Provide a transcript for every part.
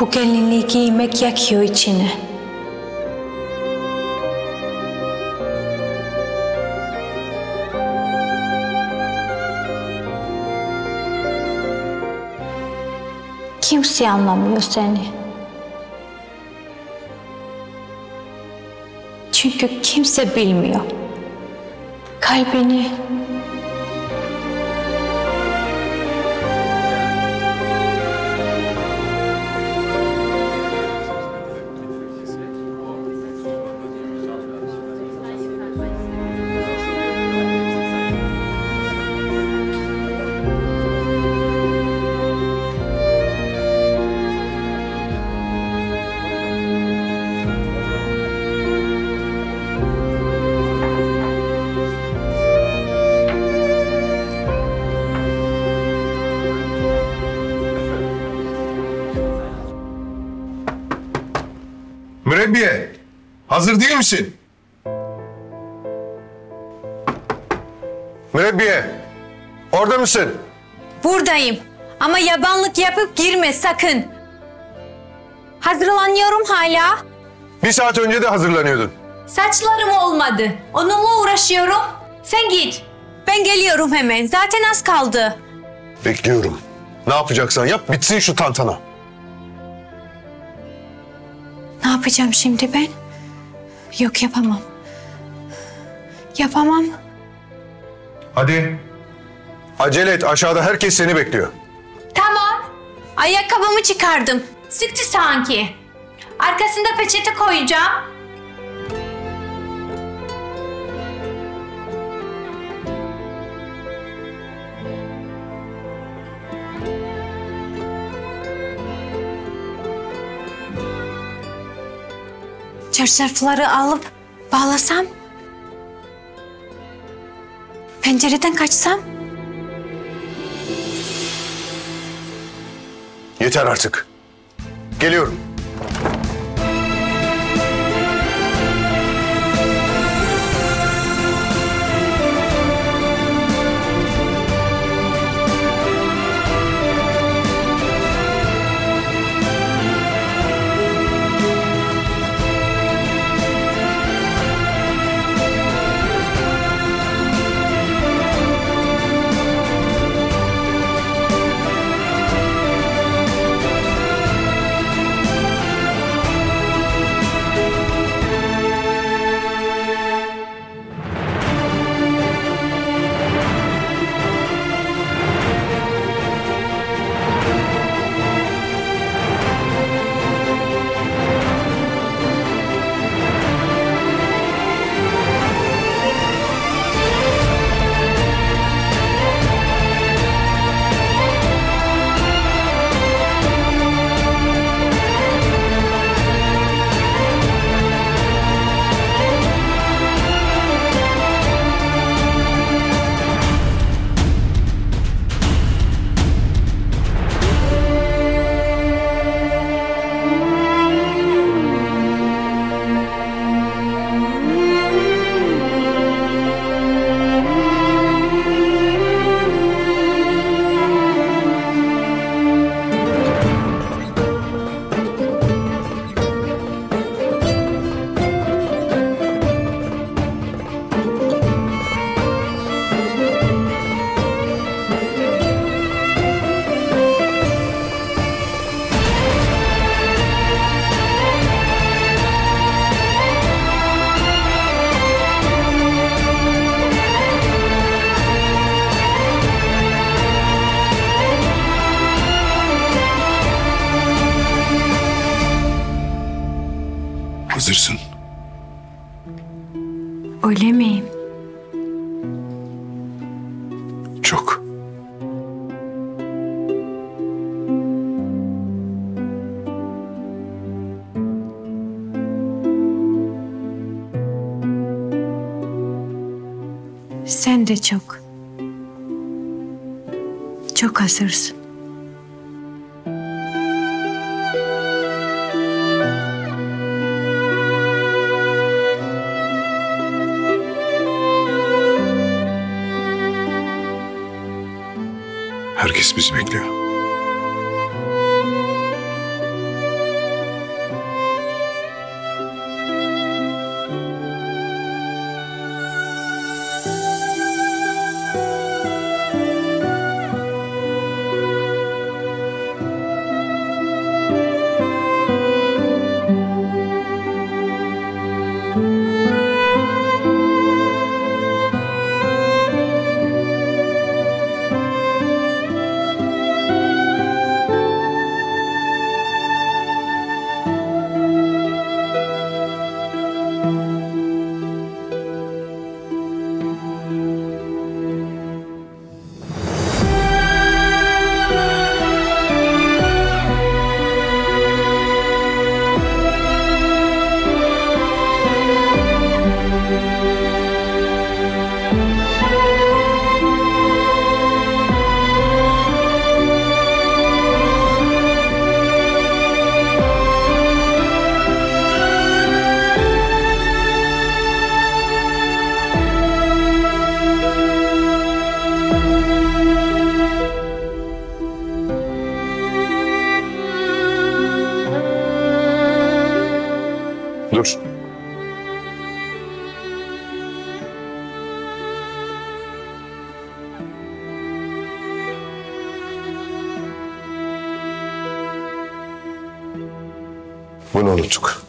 Bu gelinliği giymek yakıyor içini. Kimse anlamıyor seni. Çünkü kimse bilmiyor. Kalbini Mürebbiye, hazır değil misin? Mürebbiye, orada mısın? Buradayım. Ama yabanlık yapıp girme sakın. Hazırlanıyorum hala. Bir saat önce de hazırlanıyordun. Saçlarım olmadı. Onunla uğraşıyorum. Sen git. Ben geliyorum hemen. Zaten az kaldı. Bekliyorum. Ne yapacaksan yap, bitsin şu tantana. Ne yapacağım şimdi ben? Yok yapamam. Yapamam. Hadi. Acele et, aşağıda herkes seni bekliyor. Tamam. Ayakkabımı çıkardım. Sıktı sanki. Arkasında peçete koyacağım. Çarşafları alıp bağlasam. Pencereden kaçsam. Yeter artık. Geliyorum. Öyle miyim? Çok. Sen de çok. Çok hazırsın. Herkes bizi bekliyor. Dur. Bunu unuttuk.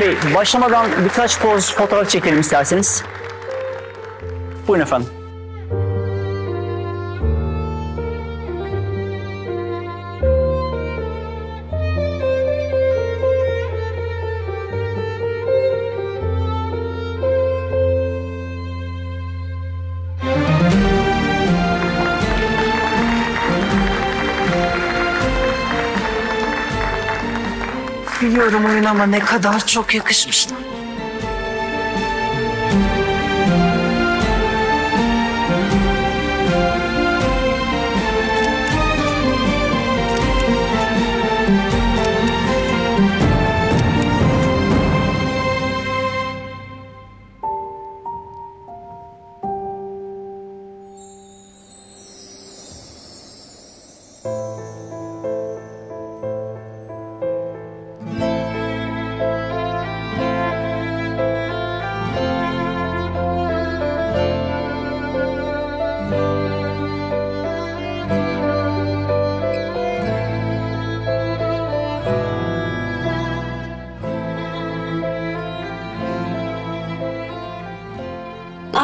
Bey, başlamadan birkaç poz fotoğraf çekelim isterseniz. Buyurun efendim. Biliyorum oyun ama ne kadar çok yakışmışlar.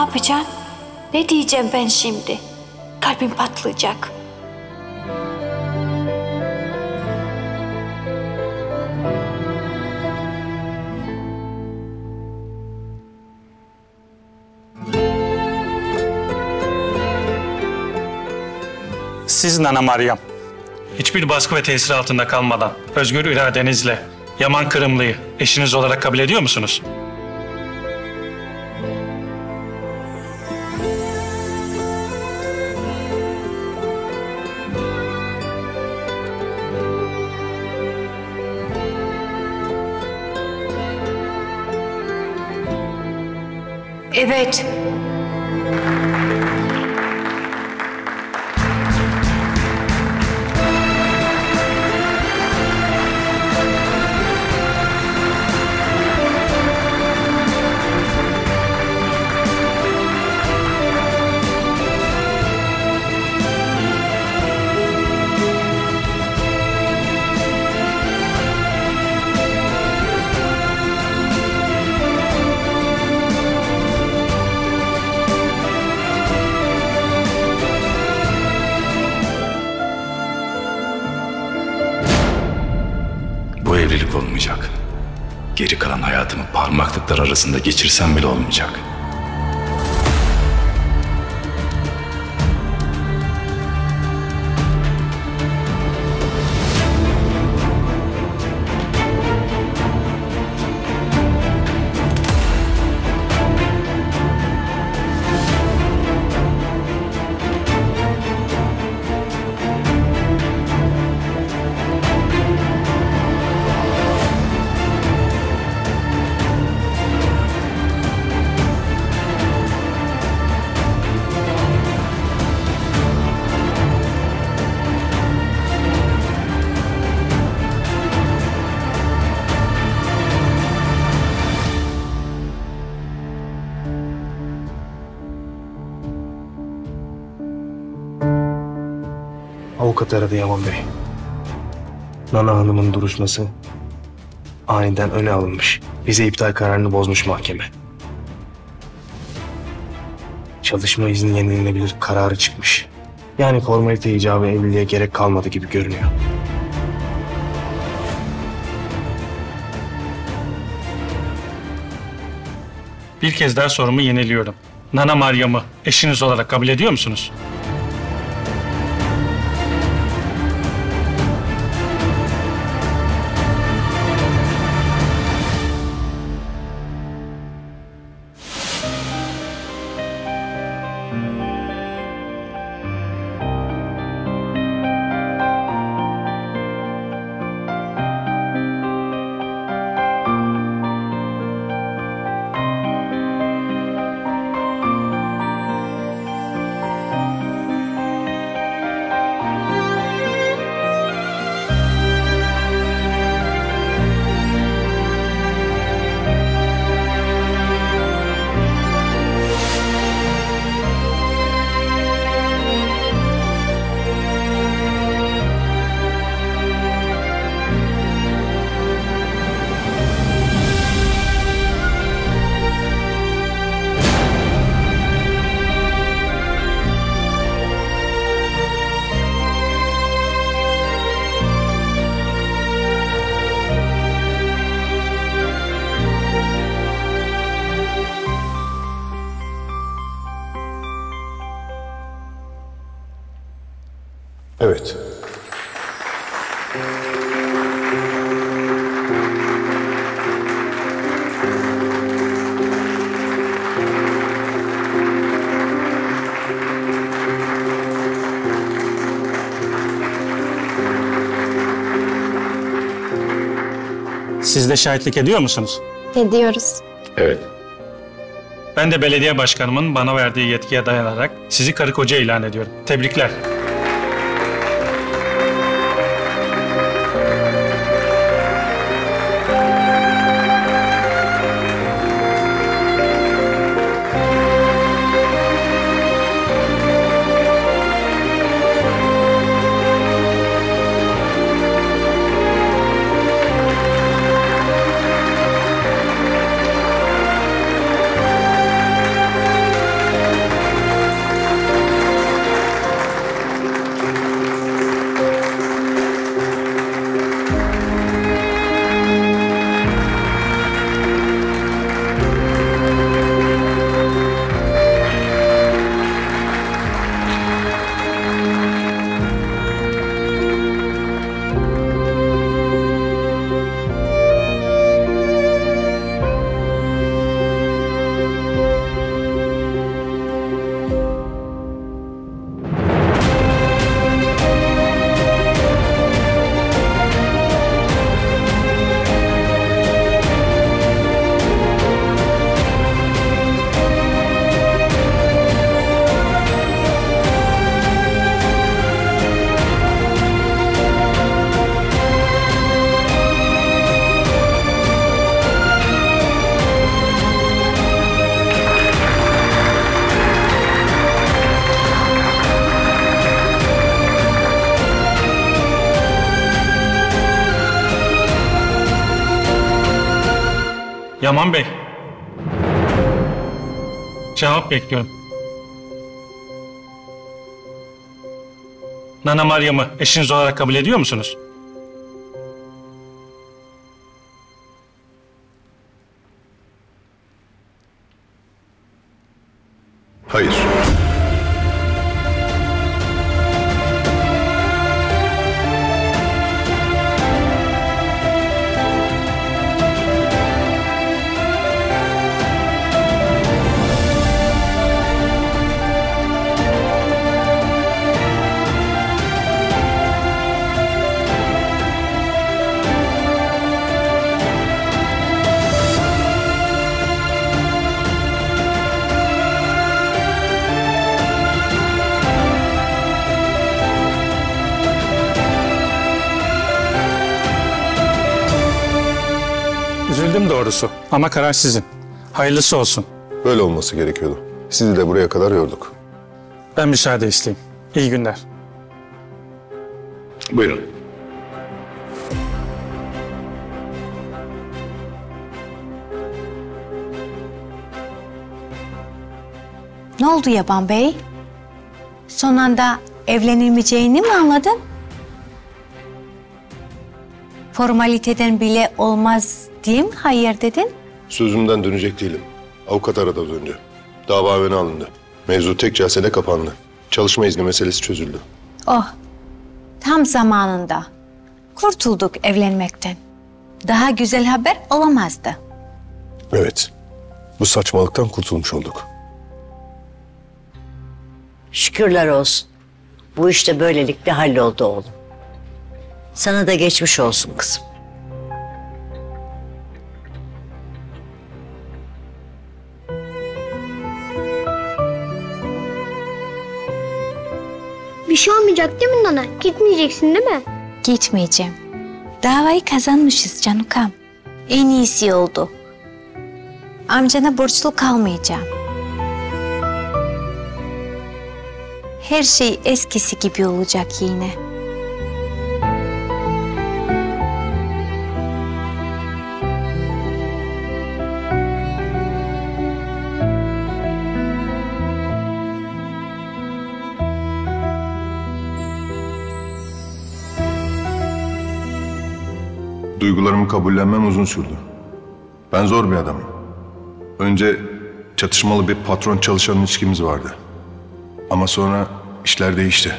Yapacağım? Ne diyeceğim ben şimdi? Kalbim patlayacak. Siz Nana Meryem, hiçbir baskı ve tesir altında kalmadan özgür iradenizle Yaman Kırımlı'yı eşiniz olarak kabul ediyor musunuz? Arasında geçirsem bile olmayacak. Avukat aradı Yaman Bey. Nana Hanım'ın duruşması aniden öne alınmış. Vize iptal kararını bozmuş mahkeme. Çalışma izni yenilenebilir kararı çıkmış. Yani formalite icabı evliliğe gerek kalmadı gibi görünüyor. Bir kez daha sorumu yeniliyorum. Nana Maryam'ı eşiniz olarak kabul ediyor musunuz? Siz de şahitlik ediyor musunuz? Ediyoruz. Evet. Ben de belediye başkanımın bana verdiği yetkiye dayanarak sizi karı koca ilan ediyorum. Tebrikler. Bekliyorum. Nana Maryam'ı eşiniz olarak kabul ediyor musunuz? Ama karar sizin. Hayırlısı olsun. Böyle olması gerekiyordu. Sizi de buraya kadar yorduk. Ben müsaade isteyeyim. İyi günler. Buyurun. Ne oldu Yaban Bey? Son anda evlenilmeyeceğini mi anladın? Formaliteden bile olmaz diye mi hayır dedin? Sözümden dönecek değilim. Avukat aradı az önce. Dava öne alındı. Mevzu tek celsede kapandı. Çalışma izni meselesi çözüldü. Oh, tam zamanında. Kurtulduk evlenmekten. Daha güzel haber olamazdı. Evet. Bu saçmalıktan kurtulmuş olduk. Şükürler olsun. Bu iş de böylelikle halloldu oğlum. Sana da geçmiş olsun kızım. Bir şey olmayacak değil mi Nana? Gitmeyeceksin değil mi? Gitmeyeceğim. Davayı kazanmışız Canukam. En iyisi oldu. Amcana borçlu kalmayacağım. Her şey eskisi gibi olacak yine. Kabullenmem uzun sürdü. Ben zor bir adamım. Önce çatışmalı bir patron çalışan ilişkimiz vardı. Ama sonra işler değişti.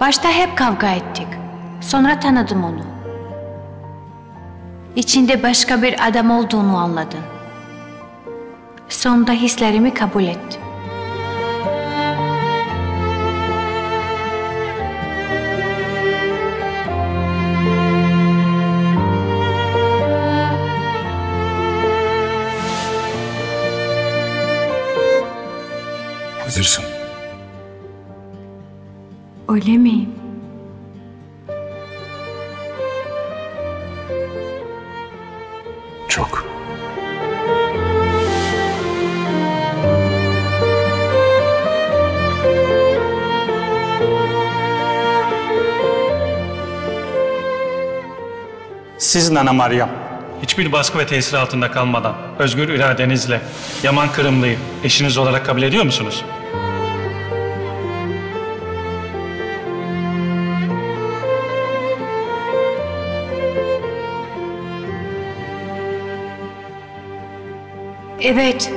Başta hep kavga ettik. Sonra tanıdım onu. İçinde başka bir adam olduğunu anladım. Sonunda hislerimi kabul etti. Öyle mi? Çok. Siz Nana Meryem, hiçbir baskı ve tesir altında kalmadan özgür iradenizle Yaman Kırımlı'yı eşiniz olarak kabul ediyor musunuz? Evet.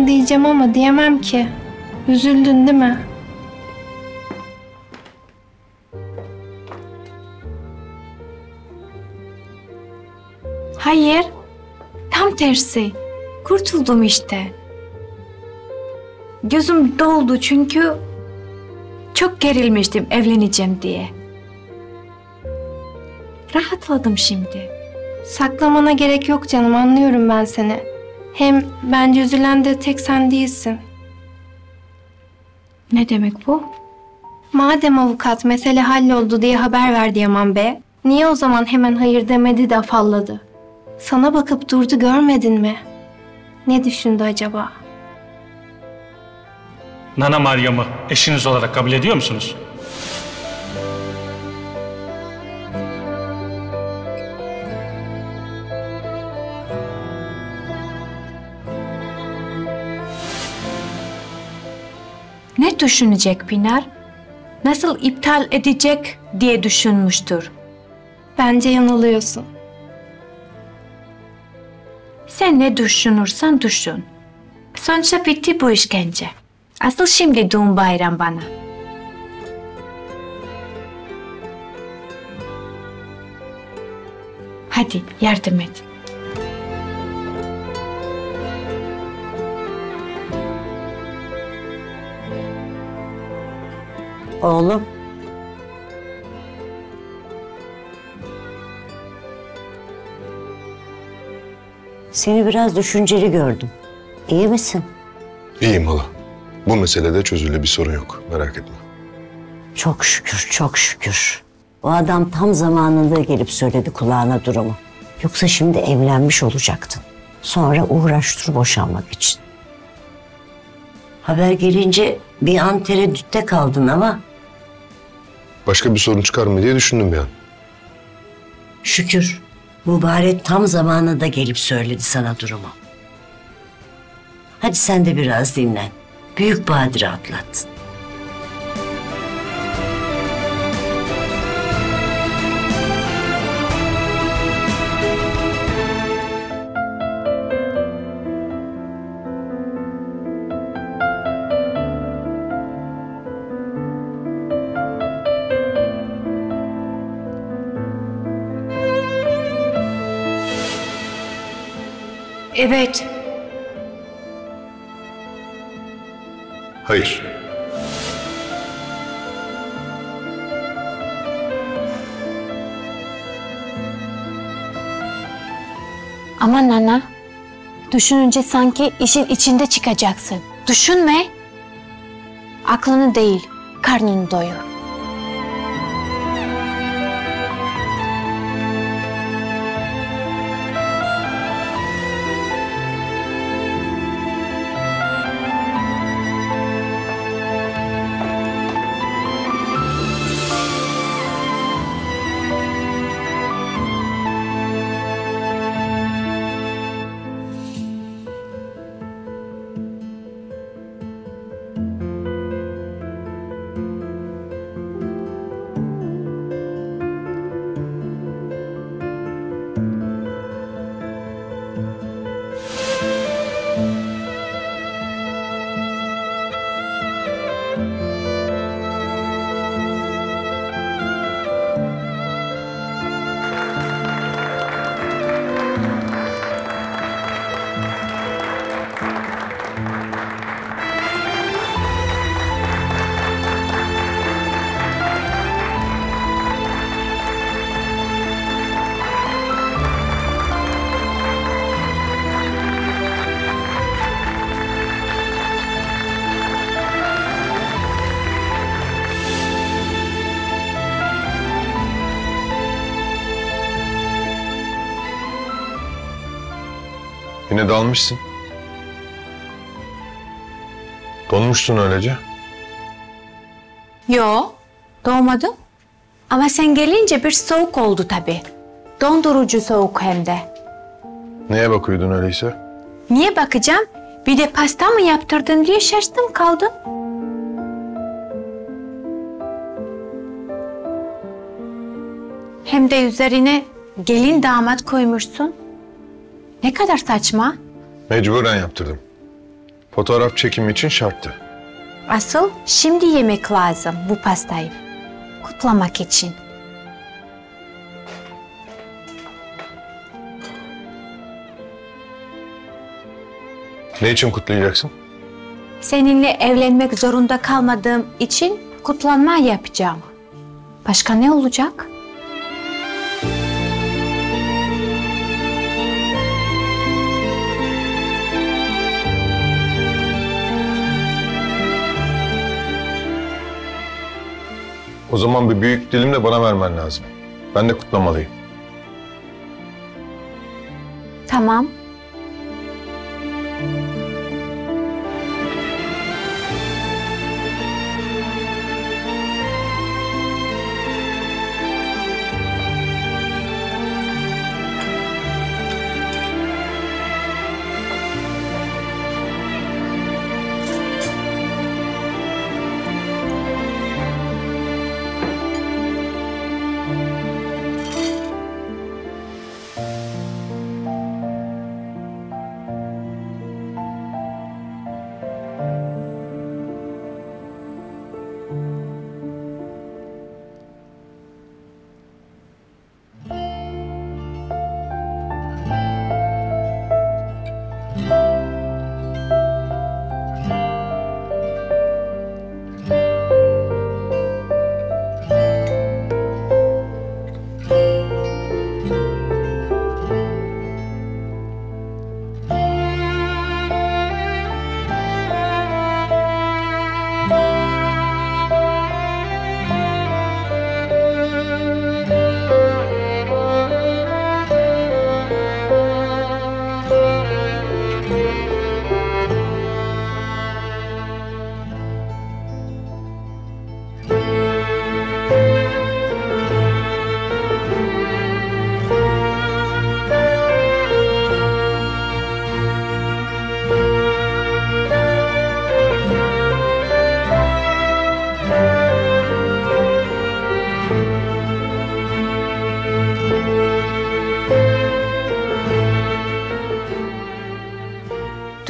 Günaydın diyeceğim ama diyemem ki. Üzüldün değil mi? Hayır. Tam tersi. Kurtuldum işte. Gözüm doldu çünkü çok gerilmiştim evleneceğim diye. Rahatladım şimdi. Saklamana gerek yok canım anlıyorum ben seni. Hem bence üzülen de tek sen değilsin. Ne demek bu? Madem avukat mesele halloldu diye haber verdi Yaman Bey, niye o zaman hemen hayır demedi de afalladı? Sana bakıp durdu görmedin mi? Ne düşündü acaba? Nana Meryem'i eşiniz olarak kabul ediyor musunuz? Ne düşünecek Pinar? Nasıl iptal edecek diye düşünmüştür. Bence yanılıyorsun. Sen ne düşünürsen düşün. Sonuçta bitti bu işkence. Asıl şimdi düğün bayram bana. Hadi yardım et. Oğlum. Seni biraz düşünceli gördüm. İyi misin? İyiyim hala. Bu meselede çözüle bir sorun yok. Merak etme. Çok şükür, çok şükür. O adam tam zamanında gelip söyledi kulağına durumu. Yoksa şimdi evlenmiş olacaktın. Sonra uğraş dur boşanmak için. Haber gelince bir an tereddütte kaldın ama Başka bir sorun çıkar mı diye düşündüm an. şükür mübarek tam zamanında gelip söyledi sana durumu. Hadi sen de biraz dinlen. Büyük badire atlattın. Evet, Hayır. Ama Nana, düşününce sanki işin içinde çıkacaksın. Düşünme. Aklını değil, karnını doyur. Yine dalmışsın. Donmuşsun öylece. Yo, doğmadım. Ama sen gelince bir soğuk oldu tabii. Dondurucu soğuk hem de. Neye bakıyordun öyleyse? Niye bakacağım? Bir de pasta mı yaptırdın diye şaştım kaldım. Hem de üzerine gelin damat koymuşsun. Ne kadar saçma. Mecburen yaptırdım. Fotoğraf çekimi için şarttı. Asıl şimdi yemek lazım bu pastayı. Kutlamak için. Ne için kutlayacaksın? Seninle evlenmek zorunda kalmadığım için kutlanma yapacağım. Başka ne olacak? O zaman bir büyük dilim de bana vermen lazım. Ben de kutlamalıyım. Tamam.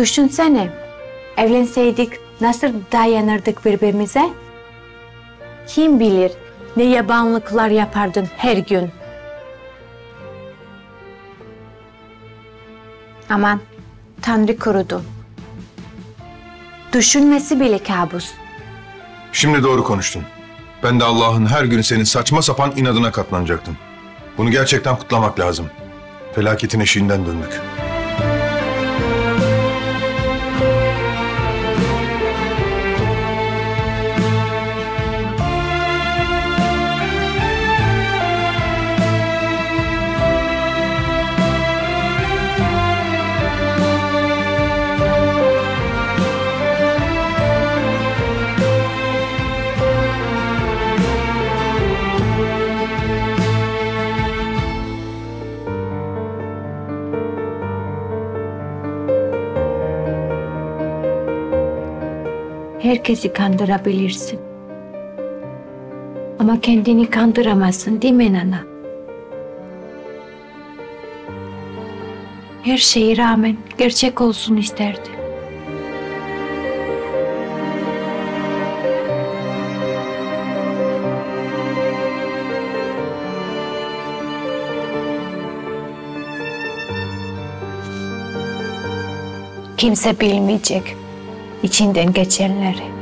Düşünsene, evlenseydik nasıl dayanırdık birbirimize? Kim bilir ne yabanlıklar yapardın her gün. Aman, Tanrı korudu. Düşünmesi bile kabus. Şimdi doğru konuştun. Ben de Allah'ın her gün senin saçma sapan inadına katlanacaktım. Bunu gerçekten kutlamak lazım. Felaketin eşiğinden döndük. Herkesi kandırabilirsin. Ama kendini kandıramazsın değil mi Nana? Her şeye rağmen gerçek olsun isterdi. Kimse bilmeyecek içinden geçenleri.